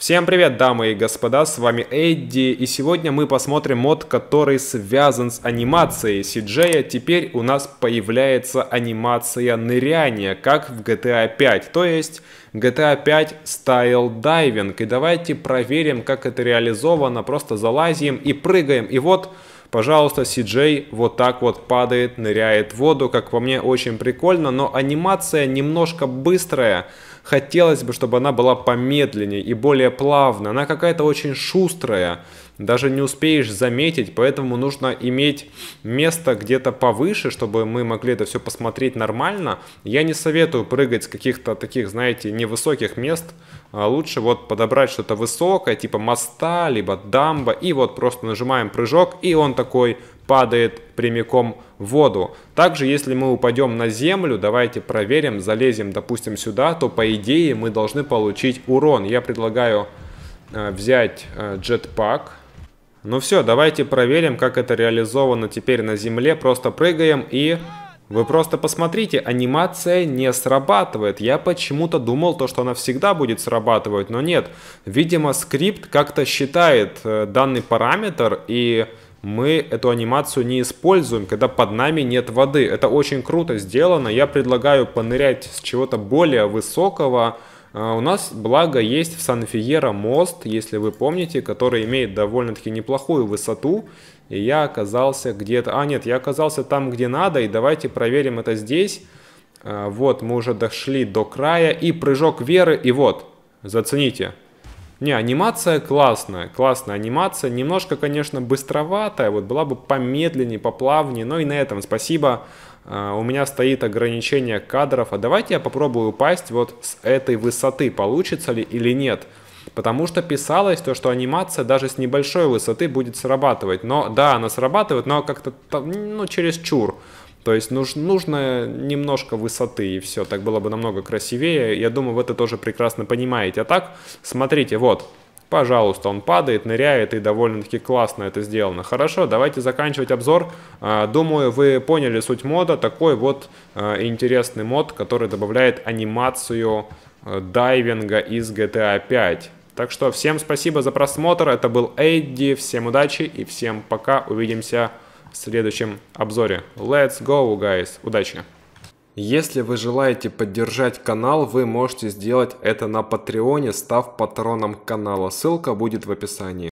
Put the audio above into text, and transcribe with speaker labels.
Speaker 1: Всем привет, дамы и господа, с вами Эдди, и сегодня мы посмотрим мод, который связан с анимацией CJ. Теперь у нас появляется анимация ныряния, как в GTA 5, то есть GTA 5 Style Diving. И давайте проверим, как это реализовано, просто залазим и прыгаем, и вот... Пожалуйста, CJ вот так вот падает, ныряет в воду, как по мне очень прикольно, но анимация немножко быстрая, хотелось бы, чтобы она была помедленнее и более плавная. Она какая-то очень шустрая, даже не успеешь заметить, поэтому нужно иметь место где-то повыше, чтобы мы могли это все посмотреть нормально. Я не советую прыгать с каких-то таких, знаете, невысоких мест, а лучше вот подобрать что-то высокое, типа моста, либо дамба, и вот просто нажимаем прыжок, и он такой падает прямиком в воду. Также, если мы упадем на землю, давайте проверим, залезем, допустим, сюда, то по идее мы должны получить урон. Я предлагаю э, взять э, джетпак. Ну все, давайте проверим, как это реализовано теперь на земле. Просто прыгаем и... Вы просто посмотрите, анимация не срабатывает. Я почему-то думал, то, что она всегда будет срабатывать, но нет. Видимо, скрипт как-то считает э, данный параметр и мы эту анимацию не используем, когда под нами нет воды. Это очень круто сделано. Я предлагаю понырять с чего-то более высокого. А, у нас, благо, есть в Сан-Фиера мост, если вы помните, который имеет довольно-таки неплохую высоту. И я оказался где-то... А, нет, я оказался там, где надо. И давайте проверим это здесь. А, вот, мы уже дошли до края. И прыжок веры. И вот, зацените. Не, анимация классная, классная анимация, немножко, конечно, быстроватая, вот была бы помедленнее, поплавнее, но и на этом спасибо. Uh, у меня стоит ограничение кадров, а давайте я попробую упасть вот с этой высоты, получится ли или нет. Потому что писалось то, что анимация даже с небольшой высоты будет срабатывать. Но да, она срабатывает, но как-то ну, через чур. То есть нуж, нужно немножко высоты и все, так было бы намного красивее. Я думаю, вы это тоже прекрасно понимаете. А так, смотрите, вот, пожалуйста, он падает, ныряет и довольно-таки классно это сделано. Хорошо, давайте заканчивать обзор. А, думаю, вы поняли суть мода. Такой вот а, интересный мод, который добавляет анимацию а, дайвинга из GTA 5. Так что всем спасибо за просмотр. Это был Эдди. Всем удачи и всем пока. Увидимся следующем обзоре. Let's go, guys! Удачи! Если вы желаете поддержать канал, вы можете сделать это на Патреоне, став патроном канала. Ссылка будет в описании.